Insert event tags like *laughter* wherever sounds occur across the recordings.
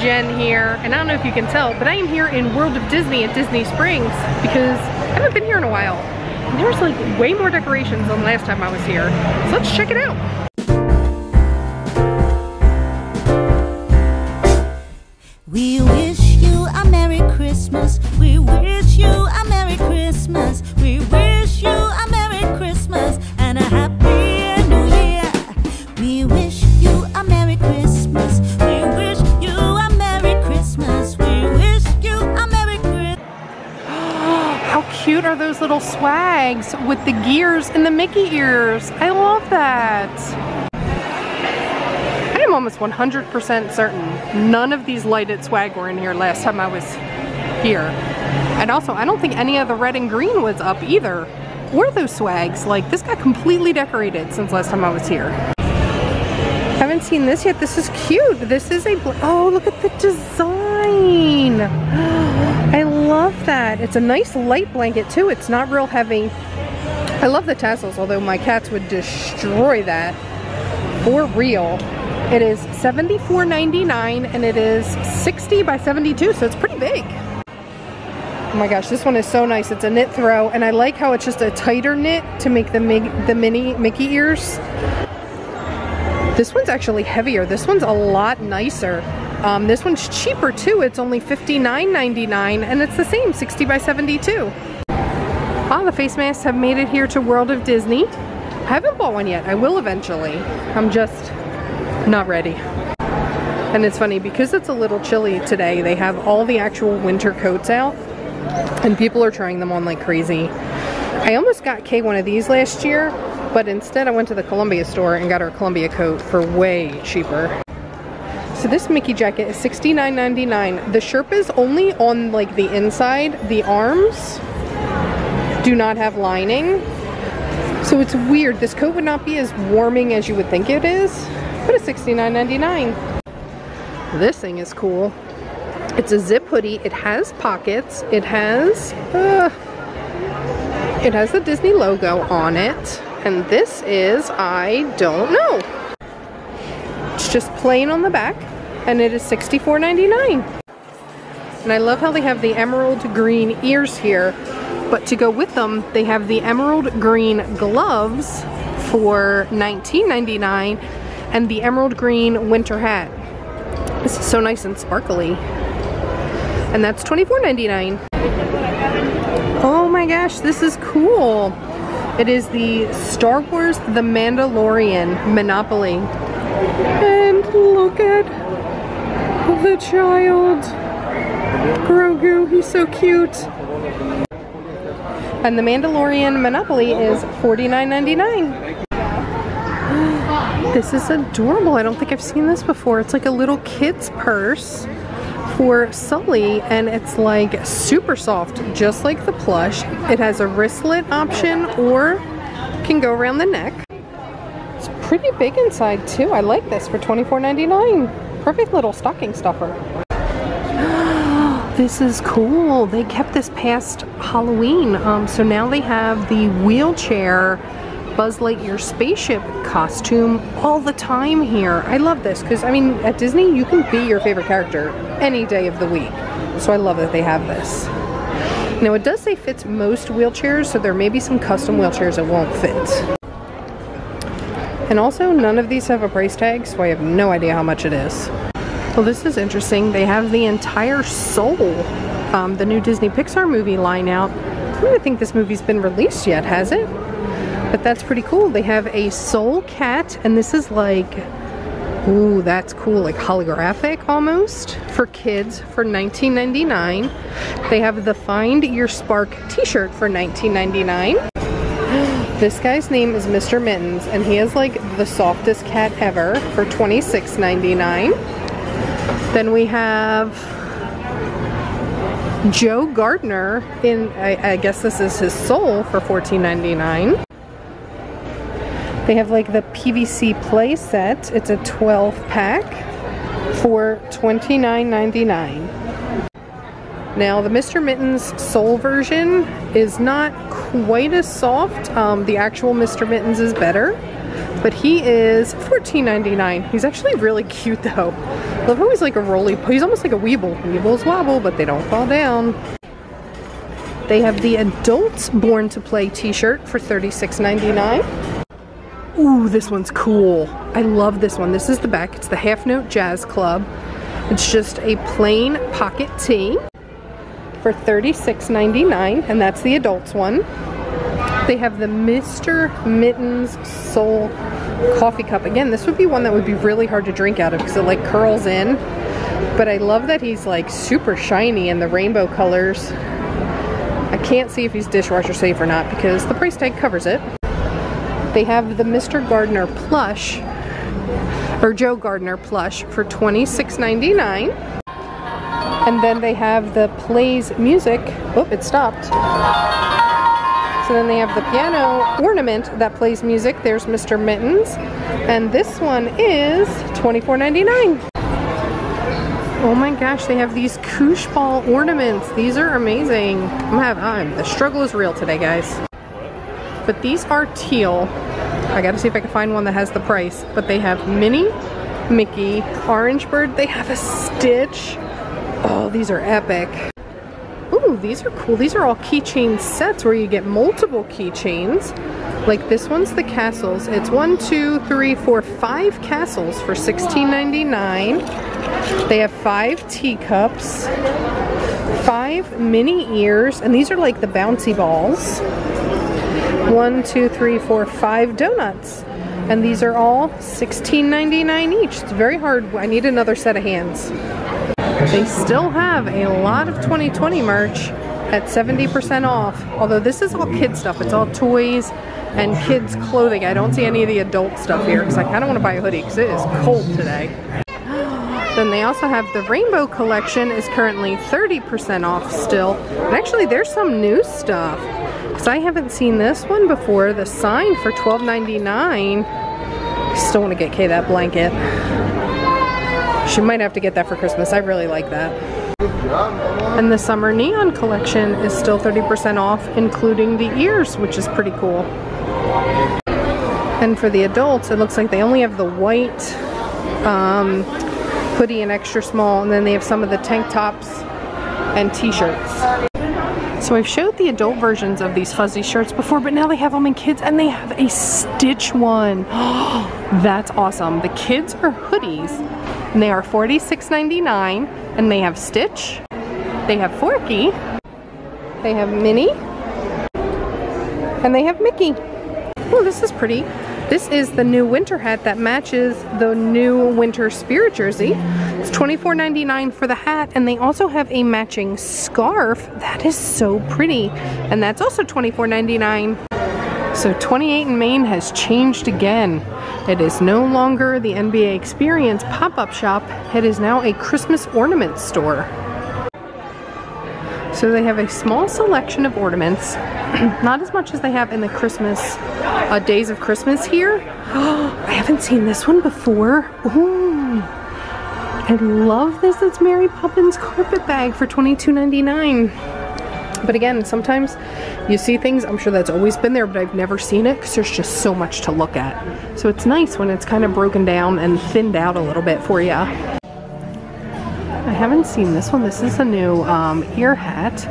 Jen here, and I don't know if you can tell, but I am here in World of Disney at Disney Springs because I haven't been here in a while. And there's like way more decorations than last time I was here. So let's check it out. We wish you a Merry Christmas. We wish you a Merry Christmas. We wish you a Merry Christmas and a Happy cute are those little swags with the gears and the Mickey ears? I love that. I am almost 100% certain none of these lighted swag were in here last time I was here. And also, I don't think any of the red and green was up either. Or those swags. Like, this got completely decorated since last time I was here. Haven't seen this yet. This is cute. This is a, oh, look at the design. *gasps* I love that. It's a nice light blanket too. It's not real heavy. I love the tassels, although my cats would destroy that. For real. It is $74.99 and it is 60 by 72, so it's pretty big. Oh my gosh, this one is so nice. It's a knit throw, and I like how it's just a tighter knit to make the, the mini Mickey ears. This one's actually heavier. This one's a lot nicer. Um, this one's cheaper too. It's only $59.99 and it's the same, 60 by 72. Ah, the face masks have made it here to World of Disney. I haven't bought one yet. I will eventually. I'm just not ready. And it's funny, because it's a little chilly today, they have all the actual winter coats out and people are trying them on like crazy. I almost got Kay one of these last year, but instead I went to the Columbia store and got her Columbia coat for way cheaper. So this Mickey jacket is $69.99. The Sherpa's only on like the inside. The arms do not have lining. So it's weird. This coat would not be as warming as you would think it is, but it's $69.99. This thing is cool. It's a zip hoodie. It has pockets. It has, uh, it has the Disney logo on it. And this is, I don't know. It's just plain on the back and it is $64.99. And I love how they have the emerald green ears here, but to go with them, they have the emerald green gloves for $19.99 and the emerald green winter hat. This is so nice and sparkly. And that's $24.99. Oh my gosh, this is cool. It is the Star Wars The Mandalorian Monopoly. And look at the child. Grogu, he's so cute. And the Mandalorian Monopoly is $49.99. *gasps* This is adorable. I don't think I've seen this before. It's like a little kid's purse for Sully and it's like super soft just like the plush. It has a wristlet option or can go around the neck. It's pretty big inside too. I like this for $24.99. Perfect little stocking stuffer. *gasps* this is cool. They kept this past Halloween. Um, so now they have the wheelchair Buzz Lightyear spaceship costume all the time here. I love this because, I mean, at Disney, you can be your favorite character any day of the week. So I love that they have this. Now, it does say fits most wheelchairs, so there may be some custom wheelchairs that won't fit. And also, none of these have a price tag, so I have no idea how much it is. Well, this is interesting. They have the entire Soul, um, the new Disney Pixar movie line out. I don't even think this movie's been released yet, has it? But that's pretty cool. They have a soul cat, and this is like, ooh, that's cool, like holographic almost for kids for $19.99. They have the Find Your Spark t-shirt for $19.99. This guy's name is Mr. Mittens, and he is like the softest cat ever for $26.99. Then we have Joe Gardner in, I, I, guess this is his soul for $14.99. They have like the PVC play set. It's a 12 pack for $29.99. Now the Mr. Mittens Soul version is not quite as soft. Um, the actual Mr. Mittens is better. But he is $14.99. He's actually really cute though. Love how he's like a roly, he's almost like a Weeble. Weebles wobble, but they don't fall down. They have the Adults Born to Play t-shirt for $36.99. Ooh, this one's cool. I love this one. This is the back. It's the Half Note Jazz Club. It's just a plain pocket tee for $36.99 and that's the adults one. They have the Mr. Mittens Soul coffee cup. Again, this would be one that would be really hard to drink out of because it like curls in. But I love that he's like super shiny in the rainbow colors. I can't see if he's dishwasher safe or not because the price tag covers it. They have the Mr. Gardner plush or Joe Gardner plush for $26.99. And then they have the Plays Music. Oh, it stopped. So then they have the piano ornament that plays music. There's Mr. Mittens. And this one is $24.99. Oh my gosh, they have these koosh ball ornaments. These are amazing. I'm have, I'm, the struggle is real today, guys. But these are teal. I gotta see if I can find one that has the price. But they have Minnie, Mickey, Orange Bird. They have a Stitch. Oh, these are epic. Ooh, these are cool. These are all keychain sets where you get multiple keychains. Like this one's the castles. It's one, two, three, four, five castles for $16.99. They have five teacups, five mini ears, and these are like the bouncy balls. One, two, three, four, five donuts. And these are all $16.99 each. It's very hard. I need another set of hands. They still have a lot of 2020 merch at 70% off. Although this is all kid stuff. It's all toys and kids clothing. I don't see any of the adult stuff here because I kind of want to buy a hoodie because it is cold today. *gasps* Then they also have the Rainbow Collection is currently 30% off still. And actually there's some new stuff. Because I haven't seen this one before. The sign for $12.99. Still want to get Kay that blanket. She might have to get that for Christmas. I really like that. And the Summer Neon collection is still 30% off, including the ears, which is pretty cool. And for the adults, it looks like they only have the white um, hoodie and extra small, and then they have some of the tank tops and t-shirts. So I've showed the adult versions of these fuzzy shirts before, but now they have them in kids and they have a Stitch one. *gasps* That's awesome. The kids are hoodies and they are $46.99 and they have Stitch, they have Forky, they have Minnie, and they have Mickey. Oh, this is pretty. This is the new winter hat that matches the new winter spirit jersey. It's $24.99 for the hat and they also have a matching scarf. That is so pretty. And that's also $24.99. So 28 in Maine has changed again. It is no longer the NBA Experience pop-up shop. It is now a Christmas ornament store. So they have a small selection of ornaments, *clears throat* not as much as they have in the Christmas, uh, Days of Christmas here. *gasps* I haven't seen this one before. Ooh, I love this. It's Mary Poppins carpet bag for $22.99. But again, sometimes you see things, I'm sure that's always been there, but I've never seen it because there's just so much to look at. So it's nice when it's kind of broken down and thinned out a little bit for you. I haven't seen this one. This is a new um, ear hat.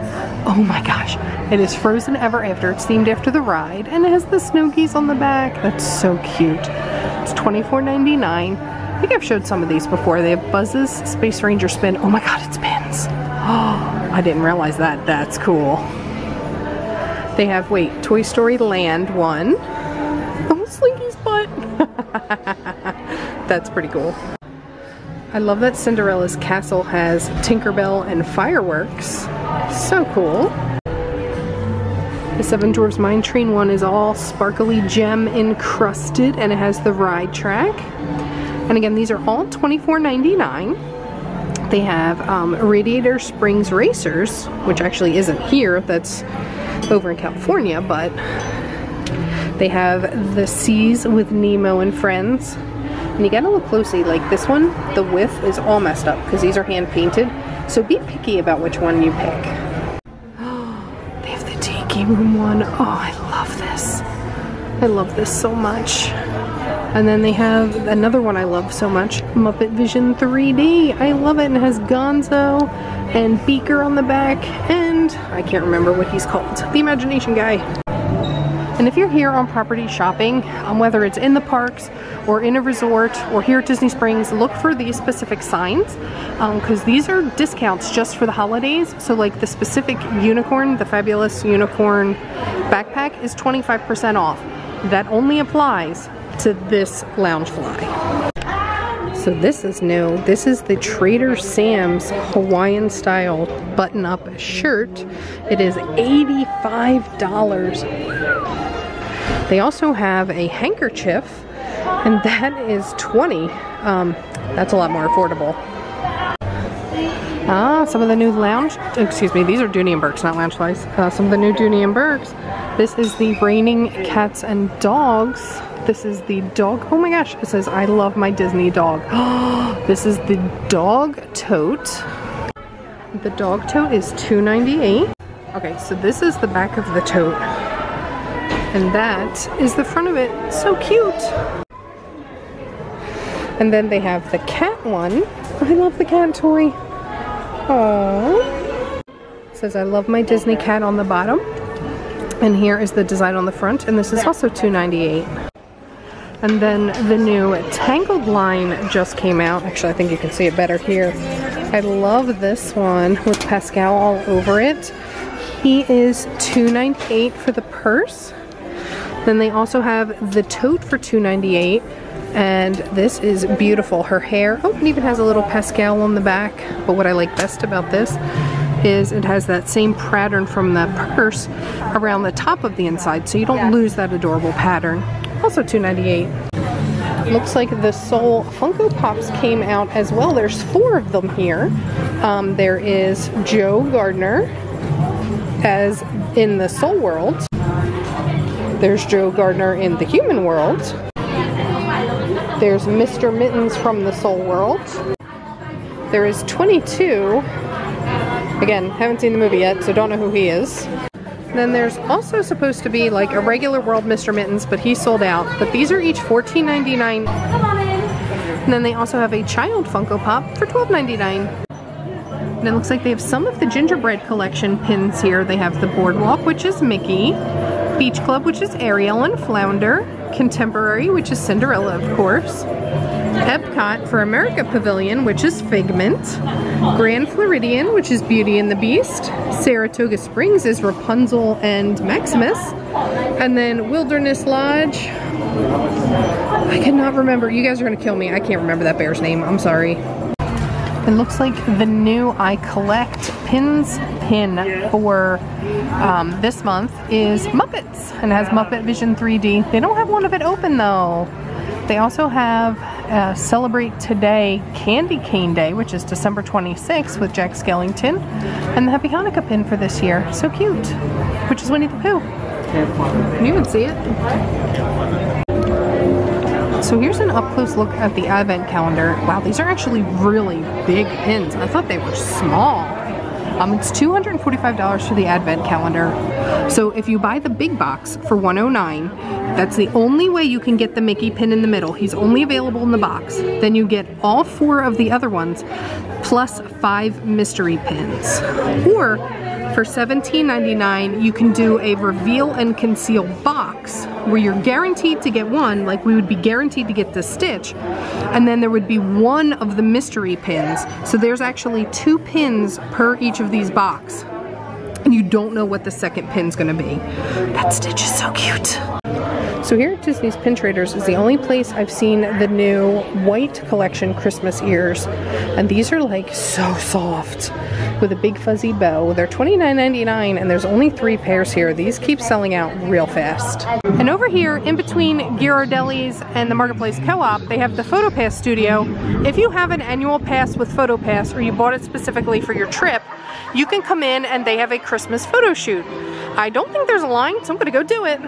Oh my gosh. It is Frozen Ever After. It's themed after the ride and it has the snow geese on the back. That's so cute. It's $24.99. I think I've showed some of these before. They have Buzz's Space Ranger spin. Oh my god, it spins. *gasps* Oh, I didn't realize that. That's cool. They have, wait, Toy Story Land 1. Oh, Slinky's butt. *laughs* That's pretty cool. I love that Cinderella's castle has Tinkerbell and fireworks. So cool. The Seven Dwarfs Mine Train one is all sparkly gem encrusted and it has the ride track. And again, these are all $24.99. They have um, Radiator Springs Racers, which actually isn't here, that's over in California, but they have the Seas with Nemo and Friends. And you gotta look closely, like this one, the width is all messed up because these are hand painted. So be picky about which one you pick. *gasps* they have the Tiki Room one. Oh, I love this. I love this so much. And then they have another one I love so much, Muppet Vision 3D. I love it and it has Gonzo and Beaker on the back and I can't remember what he's called. The Imagination Guy. And if you're here on property shopping, um, whether it's in the parks or in a resort or here at Disney Springs, look for these specific signs because um, these are discounts just for the holidays. So like the specific unicorn, the fabulous unicorn backpack is 25% off. That only applies to this Loungefly. So this is new. This is the Trader Sam's Hawaiian style button up shirt. It is $85. They also have a handkerchief and that is 20. Um, that's a lot more affordable. Ah, some of the new lounge, excuse me, these are Dooney and not Loungeflies. Uh, some of the new Dooney and. This is the Raining Cats and Dogs this is the dog. Oh my gosh, it says, I love my Disney dog. *gasps* this is the dog tote. The dog tote is $2.98. Okay, so this is the back of the tote. And that is the front of it. So cute. And then they have the cat one. I love the cat toy. Aww. says, I love my Disney cat on the bottom. And here is the design on the front. And this is also $2.98. And then the new Tangled line just came out. Actually, I think you can see it better here. I love this one with Pascal all over it. He is $2.98 for the purse. Then they also have the tote for $2.98. And this is beautiful. Her hair, oh, it even has a little Pascal on the back. But what I like best about this is it has that same pattern from the purse around the top of the inside so you don't lose that adorable pattern also $2.98. Looks like the Soul Funko Pops came out as well. There's four of them here. Um, there is Joe Gardner as in the Soul World. There's Joe Gardner in the human world. There's Mr. Mittens from the Soul World. There is 22. Again, haven't seen the movie yet, so don't know who he is. Then there's also supposed to be like a regular World Mr. Mittens, but he sold out. But these are each $14.99. And then they also have a child Funko Pop for $12.99. And it looks like they have some of the gingerbread collection pins here. They have the Boardwalk, which is Mickey. Beach Club, which is Ariel and Flounder. Contemporary, which is Cinderella, of course. Epcot for America Pavilion, which is Figment. Grand Floridian, which is Beauty and the Beast. Saratoga Springs is Rapunzel and Maximus. And then Wilderness Lodge. I cannot remember. You guys are going to kill me. I can't remember that bear's name. I'm sorry. It looks like the new I Collect Pins pin for um, this month is Muppets and has Muppet Vision 3D. They don't have one of it open though. They also have uh, Celebrate Today Candy Cane Day, which is December 26th with Jack Skellington, and the Happy Hanukkah pin for this year. So cute, which is Winnie the Pooh. Can you even see it? So here's an up-close look at the advent calendar. Wow, these are actually really big pins. I thought they were small. Um, it's $245 for the advent calendar. So if you buy the big box for 109 that's the only way you can get the Mickey pin in the middle. He's only available in the box. Then you get all four of the other ones plus five mystery pins. Or for $17.99, you can do a reveal and conceal box where you're guaranteed to get one, like we would be guaranteed to get the Stitch, and then there would be one of the mystery pins. So there's actually two pins per each of these box. And you don't know what the second pin's gonna be. That Stitch is so cute. So here at Disney's Pin Traders is the only place I've seen the new white collection Christmas ears. And these are like so soft with a big fuzzy bow. They're $29.99 and there's only three pairs here. These keep selling out real fast. And over here in between Ghirardelli's and the Marketplace Co-op, they have the PhotoPass Studio. If you have an annual pass with PhotoPass or you bought it specifically for your trip, you can come in and they have a Christmas photo shoot. I don't think there's a line, so I'm gonna go do it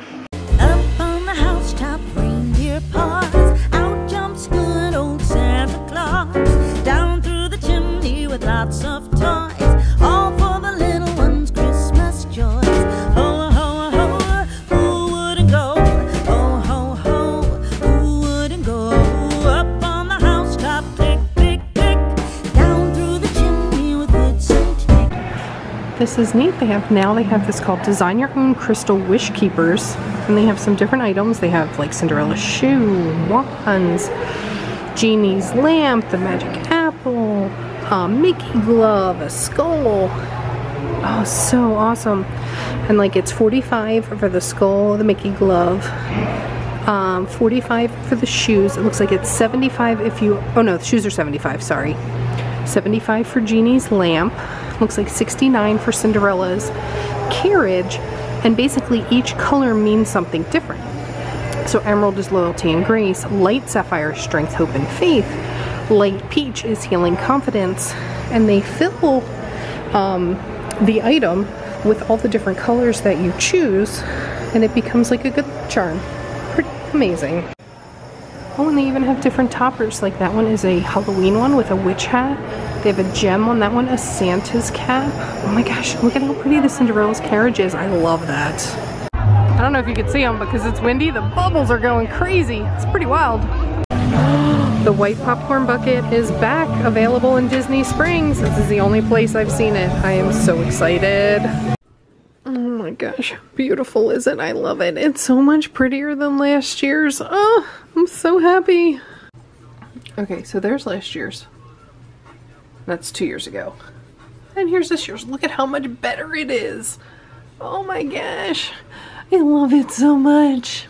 is neat. They have now they have this called Design Your Own Crystal Wish Keepers. And they have some different items. They have like Cinderella shoe, wands, Genie's lamp, the magic apple, a Mickey glove, a skull. Oh, so awesome. And like it's 45 for the skull, the Mickey glove, um, 45 for the shoes. It looks like it's 75 if you, oh no, the shoes are 75, sorry. 75 for Genie's lamp. Looks like 69 for Cinderella's carriage. And basically each color means something different. So emerald is loyalty and grace, light sapphire is strength, hope, and faith, light peach is healing confidence, and they fill um, the item with all the different colors that you choose, and it becomes like a good charm. Pretty amazing. Oh, and they even have different toppers. Like that one is a Halloween one with a witch hat. They have a gem on that one, a Santa's cap. Oh my gosh, look at how pretty the Cinderella's carriage is. I love that. I don't know if you can see them because it's windy. The bubbles are going crazy. It's pretty wild. *gasps* The white popcorn bucket is back, available in Disney Springs. This is the only place I've seen it. I am so excited. Gosh, beautiful is it? I love it. It's so much prettier than last year's. Oh, I'm so happy. Okay, so there's last year's. That's two years ago. And here's this year's. Look at how much better it is. Oh my gosh. I love it so much.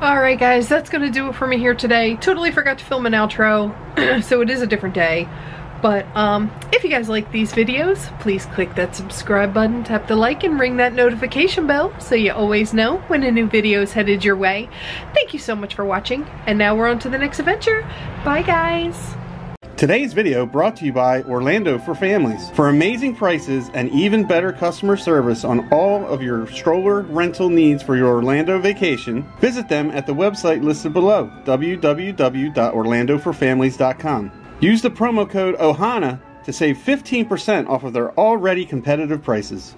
Alright guys, that's going to do it for me here today. Totally forgot to film an outro, *clears throat* so it is a different day. But um, if you guys like these videos, please click that subscribe button, tap the like, and ring that notification bell so you always know when a new video is headed your way. Thank you so much for watching, and now we're on to the next adventure. Bye guys! Today's video brought to you by Orlando for Families. For amazing prices and even better customer service on all of your stroller rental needs for your Orlando vacation, visit them at the website listed below, www.orlandoforfamilies.com. Use the promo code OHANA to save 15% off of their already competitive prices.